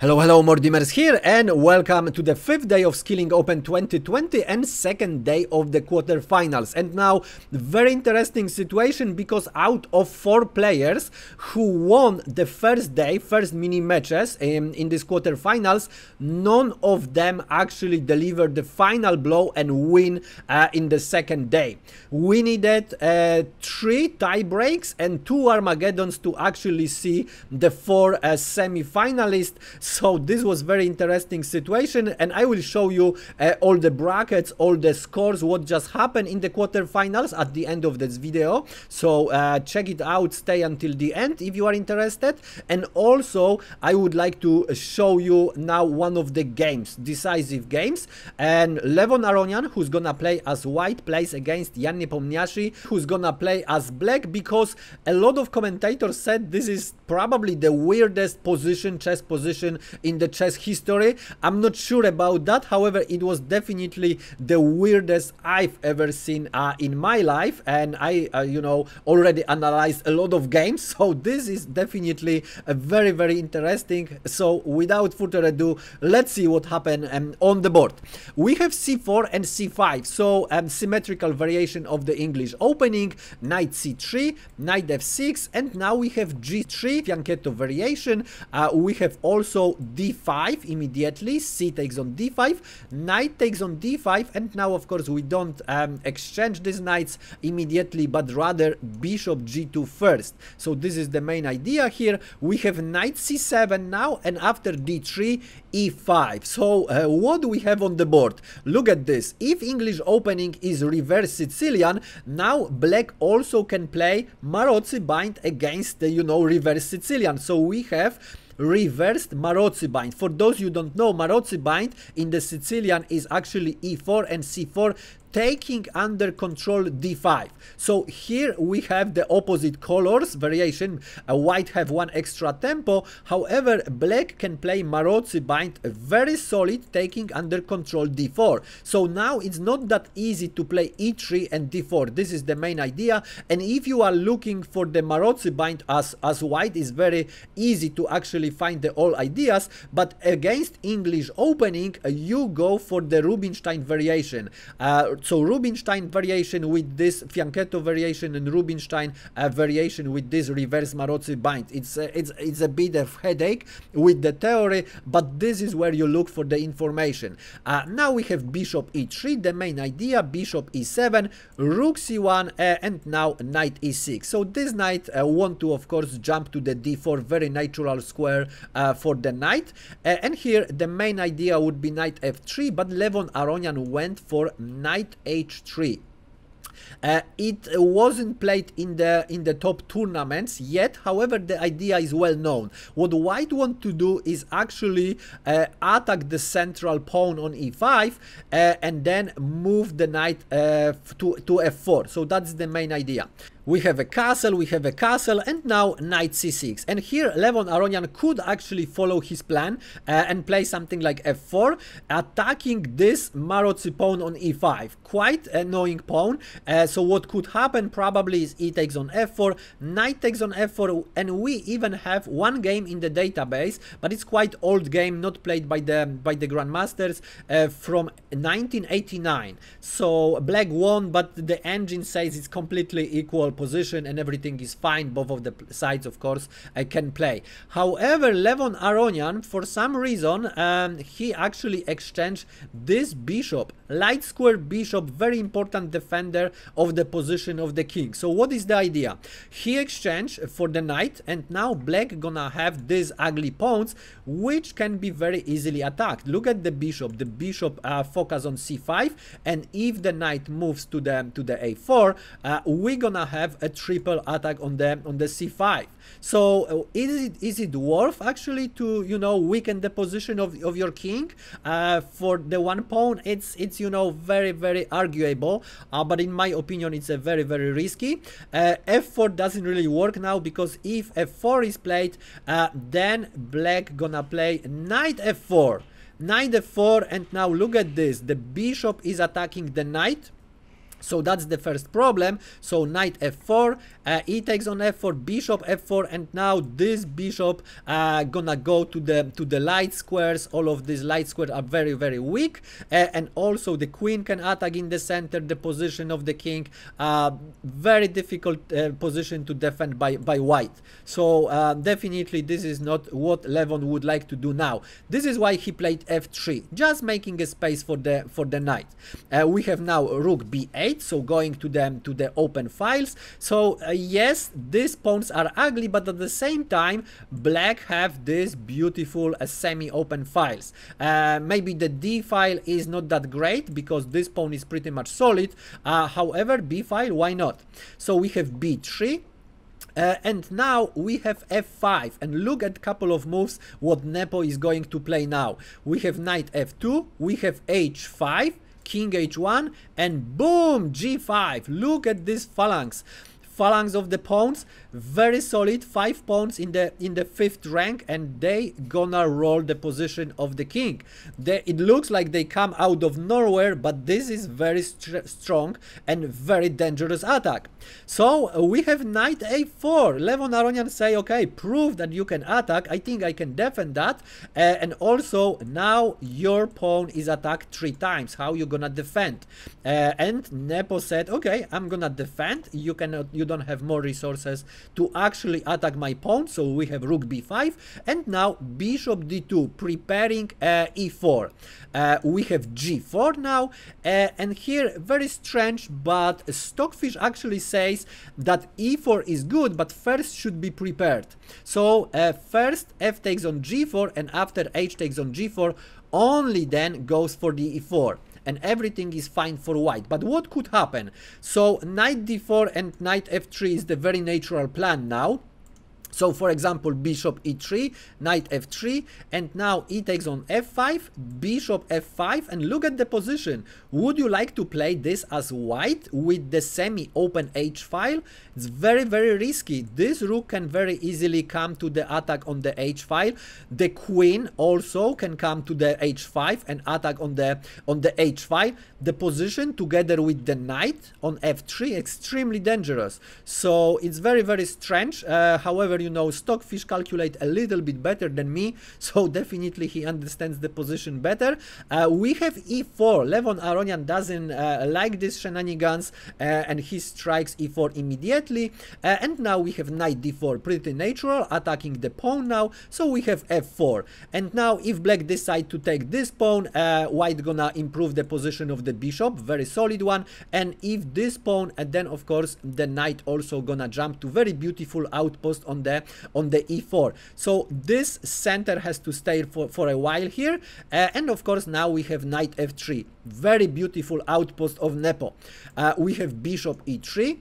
Hello, hello, Mordimers here and welcome to the fifth day of Skilling Open 2020 and second day of the quarterfinals. And now, very interesting situation because out of four players who won the first day, first mini matches in, in this quarterfinals, none of them actually delivered the final blow and win uh, in the second day. We needed uh, three tie breaks and two Armageddons to actually see the four uh, semi-finalists so this was very interesting situation and I will show you uh, all the brackets, all the scores, what just happened in the quarterfinals at the end of this video. So uh, check it out, stay until the end if you are interested. And also I would like to show you now one of the games, decisive games. And Levon Aronian, who's gonna play as white, plays against Jan Nepomniachtchi, who's gonna play as black because a lot of commentators said this is probably the weirdest position, chess position in the chess history. I'm not sure about that. However, it was definitely the weirdest I've ever seen uh, in my life. And I, uh, you know, already analyzed a lot of games. So this is definitely a very, very interesting. So without further ado, let's see what happened um, on the board. We have c4 and c5. So um, symmetrical variation of the English opening, knight c3, knight f6, and now we have g3, fianchetto variation. Uh, we have also d5 immediately, c takes on d5, knight takes on d5, and now of course we don't um, exchange these knights immediately, but rather bishop g2 first. So this is the main idea here. We have knight c7 now, and after d3, e5. So uh, what do we have on the board? Look at this. If English opening is reverse Sicilian, now black also can play Maroczy bind against the, you know, reverse Sicilian. So we have reversed Maroczy bind. For those you don't know, Maroczy bind in the Sicilian is actually e4 and c4 taking under control d5 so here we have the opposite colors variation. Uh, white have one extra tempo. However black can play Maroczy bind a very solid taking under control d4 so now it's not that easy to play e3 and d4 this is the main idea. And if you are looking for the Maroczy bind as as white is very easy to actually find the all ideas. But against English opening uh, you go for the Rubinstein variation. Uh, so Rubinstein variation with this Fianchetto variation and Rubinstein uh, variation with this reverse Maroczy bind. It's uh, it's it's a bit of headache with the theory, but this is where you look for the information. Uh, now we have Bishop e3, the main idea, Bishop e7, Rook c1, uh, and now Knight e6. So this knight uh, want to of course jump to the d4, very natural square uh, for the knight. and here the main idea would be Knight f3, but Levon Aronian went for Knight h3 uh, it wasn't played in the in the top tournaments yet however the idea is well known. What white want to do is actually uh, attack the central pawn on e5 uh, and then move the knight uh, to, to f4 so that's the main idea we have a castle, we have a castle, and now knight c6. And here Levon Aronian could actually follow his plan uh, and play something like f4, attacking this Maroczy pawn on e5. Quite annoying pawn. Uh, so what could happen probably is e takes on f4, knight takes on f4, and we even have one game in the database, but it's quite old game, not played by the by the grandmasters uh, from 1989. So black won, but the engine says it's completely equal position and everything is fine. Both of the sides, of course, I can play. However, Levon Aronian, for some reason, um, he actually exchanged this bishop, light square bishop, very important defender of the position of the king. So what is the idea? He exchanged for the knight and now black gonna have these ugly pawns which can be very easily attacked. Look at the bishop. The bishop uh, focus on c5 and if the knight moves to the to the a4, uh, we're gonna have have a triple attack on the on the c5 so uh, is it is it worth actually to you know weaken the position of, of your king? Uh, for the one pawn it's it's you know very very arguable. Uh, but in my opinion it's a very very risky. Uh, f4 doesn't really work now because if f4 is played uh, then black gonna play knight f4 knight f4 and now look at this. The bishop is attacking the knight So that's the first problem. So knight f4, uh, e takes on f4, bishop f4, and now this bishop uh, gonna go to the to the light squares. All of these light squares are very very weak, uh, and also the queen can attack in the center. The position of the king, uh, very difficult uh, position to defend by by white. So uh, definitely this is not what Levon would like to do now. This is why he played f3, just making a space for the for the knight. we have now rook b8 so going to them to the open files. So uh, yes these pawns are ugly but at the same time black have this beautiful uh, semi-open files. Uh, maybe the d file is not that great because this pawn is pretty much solid. Uh, however b file why not? So we have b3 uh, and now we have f5 and look at a couple of moves what Nepo is going to play now. We have knight f2, we have h5, king h1 and boom g5 look at this phalanx. Phalanx of the pawns very solid five pawns in the in the fifth rank and they gonna roll the position of the king. They, it looks like they come out of nowhere but this is very st strong and very dangerous attack. So uh, we have knight a4 levon aronian say okay prove that you can attack. I think i can defend that. Uh, and also now your pawn is attacked three times. How you gonna defend? Uh, and nepo said okay i'm gonna defend. You cannot you don't have more resources to actually attack my pawn. So we have rook b5 and now bishop d2 preparing uh, e4. Uh, we have g4 now uh, and here very strange but Stockfish actually says that e4 is good but first should be prepared. So uh, first f takes on g4 and after h takes on g4 only then goes for the e4 and everything is fine for white. But what could happen? So knight d4 and knight f3 is the very natural plan now. So for example, bishop e3, knight f3, and now e takes on f5, bishop f5, and look at the position. Would you like to play this as white with the semi-open h-file? It's very, very risky. This rook can very easily come to the attack on the h-file. The queen also can come to the h5 and attack on the on the h-file. The position together with the knight on f3 extremely dangerous. So it's very, very strange. Uh, however, you know, Stockfish calculate a little bit better than me, so definitely he understands the position better. Uh, we have e4. Levon Aronian doesn't uh, like these shenanigans, uh, and he strikes e4 immediately. Uh, and now we have knight d4, pretty natural, attacking the pawn now, so we have f4. And now if black decide to take this pawn, uh, white gonna improve the position of the bishop, very solid one. And if this pawn, and then of course the knight also gonna jump to very beautiful outpost on the the on the e4 so this center has to stay for for a while here. Uh, and of course now we have knight f3 very beautiful outpost of nepo. Uh, we have bishop e3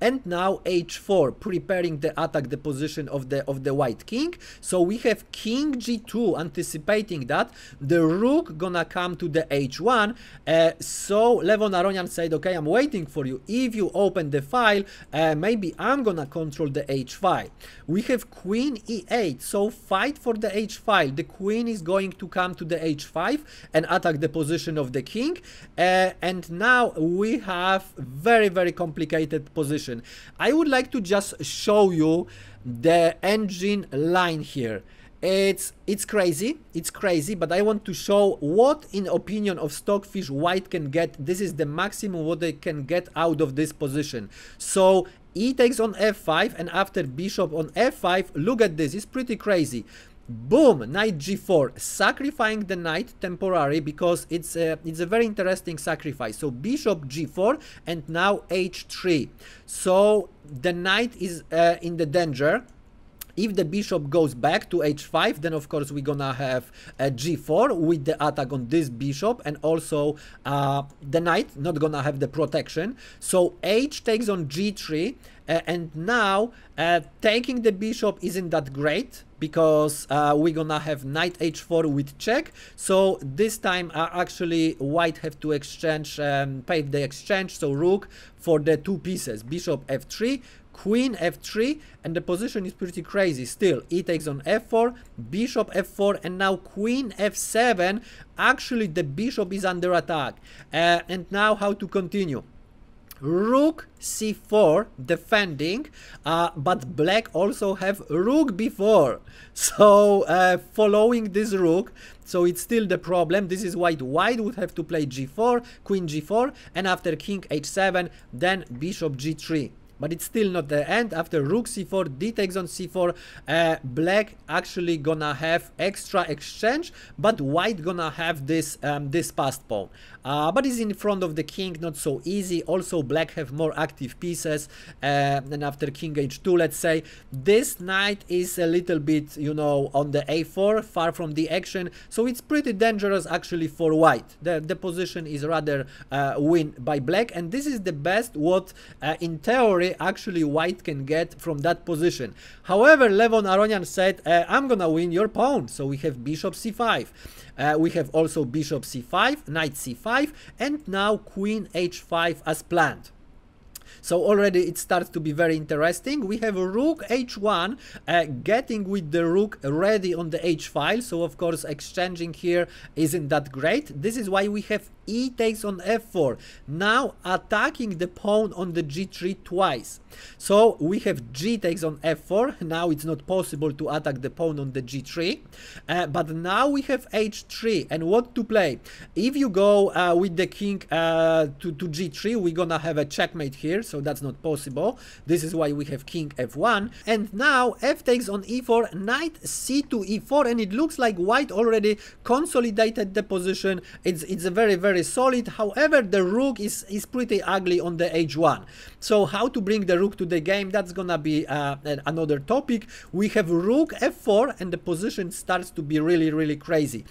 and now h4 preparing the attack the position of the of the white king. So we have king g2 anticipating that. The rook gonna come to the h1 uh, so levon aronian said okay i'm waiting for you. If you open the file uh, maybe i'm gonna control the h file we have queen e8 so fight for the h file the queen is going to come to the h5 and attack the position of the king. Uh, and now we have very very complicated position I would like to just show you the engine line here. It's it's crazy, it's crazy, but I want to show what in opinion of Stockfish White can get. This is the maximum what they can get out of this position. So e takes on f5 and after bishop on f5 look at this it's pretty crazy boom! Knight g4 sacrificing the knight temporary because it's a it's a very interesting sacrifice. So bishop g4 and now h3 so the knight is uh, in the danger. If the bishop goes back to h5, then of course we're gonna have a g4 with the attack on this bishop and also uh, the knight not gonna have the protection. So h takes on g3 uh, and now uh, taking the bishop isn't that great because uh, we're gonna have knight h4 with check. So this time uh, actually white have to exchange um, pave the exchange so rook for the two pieces bishop f3 queen f3 and the position is pretty crazy still. E takes on f4 bishop f4 and now queen f7 actually the bishop is under attack. Uh, and now how to continue rook c4 defending uh, but black also have rook b4 so uh, following this rook so it's still the problem. This is why white would have to play g4 queen g4 and after king h7 then bishop g3 but it's still not the end. After rook c4 d takes on c4 uh, black actually gonna have extra exchange but white gonna have this um, this passed pawn. Uh, but is in front of the king not so easy. Also black have more active pieces uh, and after king h2 let's say. This knight is a little bit you know on the a4 far from the action. So it's pretty dangerous actually for white. The, the position is rather uh, win by black. And this is the best what uh, in theory actually white can get from that position. However, Levon Aronian said, uh, I'm gonna win your pawn. So we have bishop c5. Uh, we have also bishop c5, knight c5, and now queen h5 as planned. So already it starts to be very interesting. We have rook h1 uh, getting with the rook ready on the h file. So of course exchanging here isn't that great. This is why we have e takes on f4. Now attacking the pawn on the g3 twice. So we have g takes on f4. Now it's not possible to attack the pawn on the g3. Uh, but now we have h3 and what to play. If you go uh, with the king uh, to, to g3, we're gonna have a checkmate here. So that's not possible. This is why we have king f1. And now f takes on e4, knight c2 e4 and it looks like white already consolidated the position. It's, it's a very, very solid. However, the rook is, is pretty ugly on the h1. So how to bring the rook to the game, that's gonna be uh, another topic. We have rook f4 and the position starts to be really, really crazy.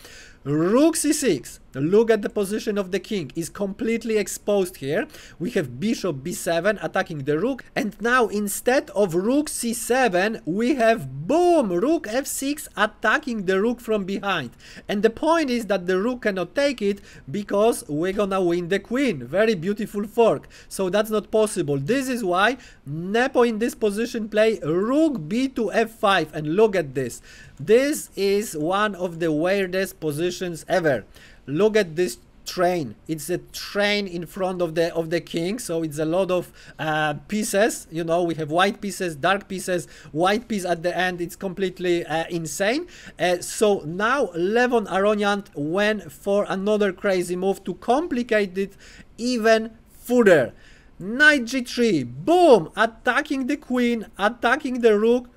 Rook c6. Look at the position of the king. is completely exposed here. We have bishop b7 attacking the rook. And now instead of rook c7, we have boom, rook f6 attacking the rook from behind. And the point is that the rook cannot take it because we're gonna win the queen. Very beautiful fork. So that's not possible. This is why Nepo in this position play rook b to f5. And look at this. This is one of the weirdest positions ever. Look at this train. It's a train in front of the of the king so it's a lot of uh, pieces you know we have white pieces dark pieces white piece at the end it's completely uh, insane. Uh, so now Levon Aronian went for another crazy move to complicate it even further. Knight g3 boom attacking the queen attacking the rook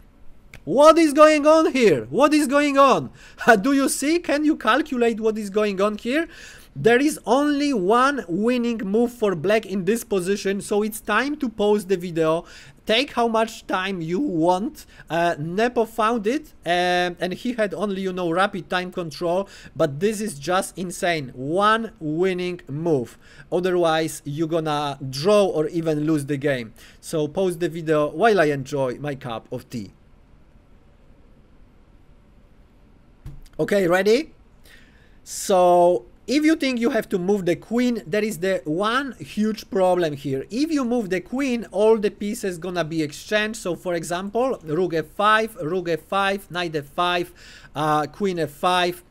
what is going on here? What is going on? Do you see? Can you calculate what is going on here? There is only one winning move for black in this position, so it's time to pause the video. Take how much time you want. Uh, Nepo found it, um, and he had only, you know, rapid time control, but this is just insane. One winning move. Otherwise, you're gonna draw or even lose the game. So pause the video while I enjoy my cup of tea. Okay, ready? So if you think you have to move the queen, there is the one huge problem here. If you move the queen, all the pieces gonna be exchanged. So for example, rook f5, rook f5, knight f5, uh, queen f5,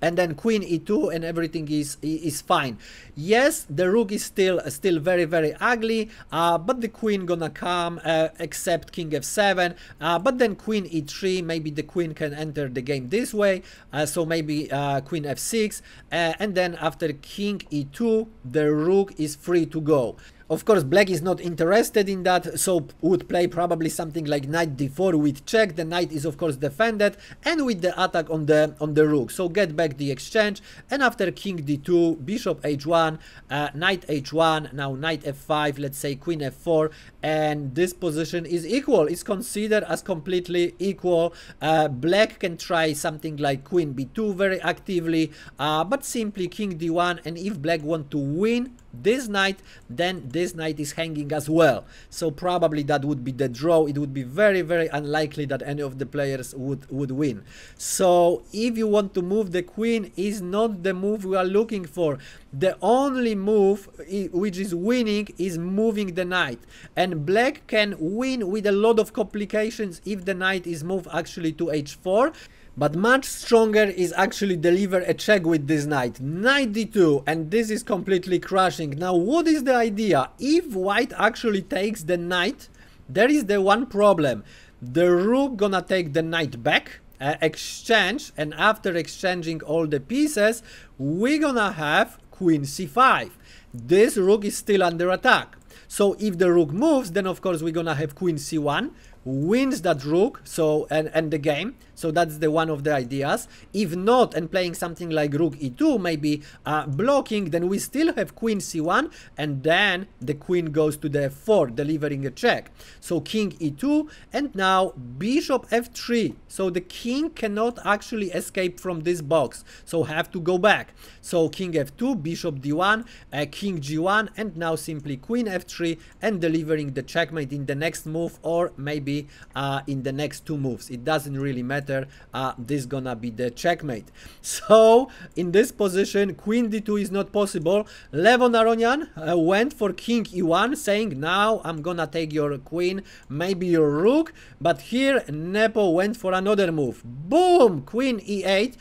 and then queen e2 and everything is is fine. Yes the rook is still still very very ugly uh, but the queen gonna come uh, except king f7 uh, but then queen e3 maybe the queen can enter the game this way uh, so maybe uh, queen f6 uh, and then after king e2 the rook is free to go of course, black is not interested in that, so would play probably something like knight d4 with check. The knight is of course defended, and with the attack on the on the rook. So get back the exchange, and after king d2, bishop h1, uh, knight h1, now knight f5, let's say queen f4, and this position is equal. It's considered as completely equal. Uh, black can try something like queen b2 very actively, uh, but simply king d1, and if black want to win this knight, then this knight is hanging as well. So probably that would be the draw. It would be very, very unlikely that any of the players would, would win. So if you want to move the queen is not the move we are looking for. The only move which is winning is moving the knight. And black can win with a lot of complications if the knight is moved actually to h4 But much stronger is actually deliver a check with this knight. Knight d2 and this is completely crushing. Now what is the idea? If white actually takes the knight, there is the one problem. The rook gonna take the knight back, uh, exchange and after exchanging all the pieces, we gonna have queen c5. This rook is still under attack. So if the rook moves, then of course we're gonna have queen c1, wins that rook so and, and the game so that's the one of the ideas. If not and playing something like rook e2 maybe uh, blocking then we still have queen c1 and then the queen goes to the f4 delivering a check. So king e2 and now bishop f3 so the king cannot actually escape from this box. So have to go back. So king f2 bishop d1 uh, king g1 and now simply queen f3 and delivering the checkmate in the next move or maybe uh, in the next two moves. It doesn't really matter. Uh, this gonna be the checkmate. So in this position, queen d2 is not possible. Levon Aronian uh, went for king e1, saying now I'm gonna take your queen, maybe your rook. But here Nepo went for another move. Boom! Queen e8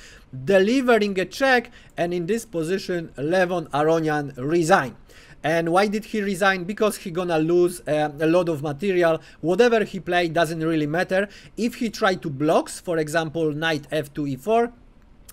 delivering a check and in this position Levon Aronian resigned. And why did he resign? Because he gonna lose uh, a lot of material. Whatever he play doesn't really matter. If he try to blocks, for example, knight f2 e4,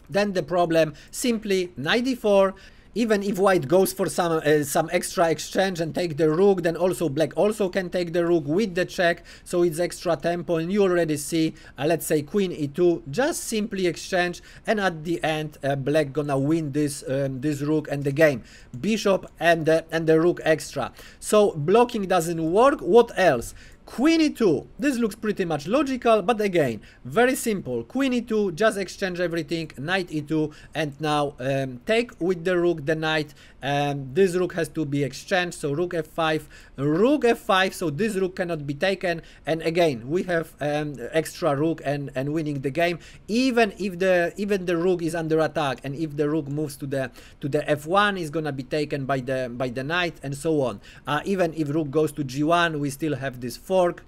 then the problem simply knight e4 even if white goes for some uh, some extra exchange and take the rook, then also black also can take the rook with the check, so it's extra tempo, and you already see, uh, let's say queen e2, just simply exchange, and at the end, uh, black gonna win this um, this rook and the game. Bishop and the, and the rook extra. So blocking doesn't work. What else? Queen e2, this looks pretty much logical, but again, very simple. Queen e2, just exchange everything, knight e2, and now um, take with the rook the knight. Um, this rook has to be exchanged, so rook f5, rook f5, so this rook cannot be taken. And again, we have um, extra rook and, and winning the game, even if the even the rook is under attack, and if the rook moves to the to the f1, is gonna be taken by the by the knight, and so on. Uh, even if rook goes to g1, we still have this fork.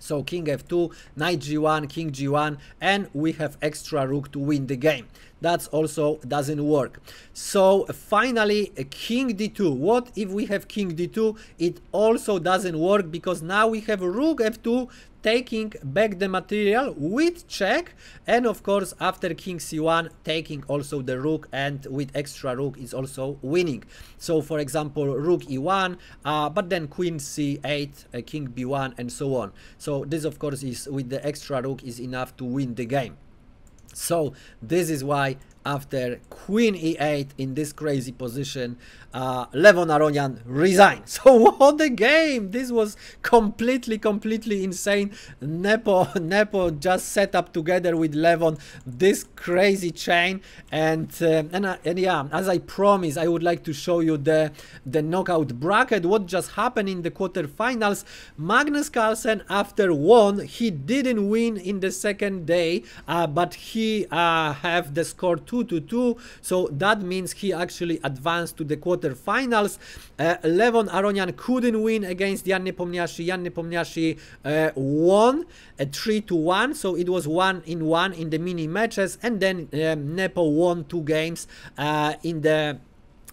So king f2, knight g1, king g1, and we have extra rook to win the game. That also doesn't work. So finally, king d2. What if we have king d2? It also doesn't work because now we have rook f2 taking back the material with check and of course after king c1 taking also the rook and with extra rook is also winning. So for example rook e1 uh, but then queen c8 uh, king b1 and so on. So this of course is with the extra rook is enough to win the game. So this is why after queen e8 in this crazy position uh, Levon Aronian resigned. So what a game! This was completely, completely insane. Nepo, Nepo just set up together with Levon this crazy chain, and uh, and, uh, and yeah, as I promised, I would like to show you the the knockout bracket. What just happened in the quarterfinals? Magnus Carlsen, after won, he didn't win in the second day, uh, but he uh, have the score two to two. So that means he actually advanced to the quarter quarterfinals. Uh, Levon Aronian couldn't win against Jan Nepomniachtchi. Jan Nepomniachtchi uh, won a 3 to 1, so it was 1 in 1 in the mini matches, and then um, Nepo won two games uh, in the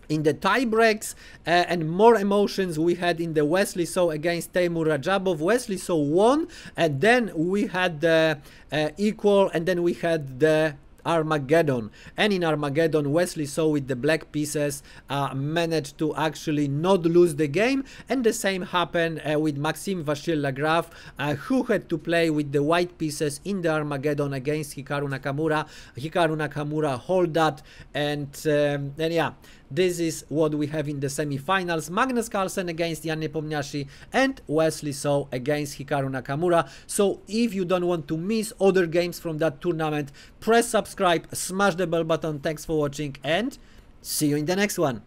in the tie breaks uh, and more emotions we had in the Wesley So against Teimour Radjabov. Wesley So won and then we had the uh, equal and then we had the Armageddon. And in Armageddon, Wesley So with the black pieces uh, managed to actually not lose the game. And the same happened uh, with Maxime Vachier-Lagrave, uh, who had to play with the white pieces in the Armageddon against Hikaru Nakamura. Hikaru Nakamura hold that and, um, and yeah, this is what we have in the semi-finals. Magnus Carlsen against Jan Nepomniachtchi and Wesley So against Hikaru Nakamura. So if you don't want to miss other games from that tournament, press subscribe, smash the bell button. Thanks for watching and see you in the next one.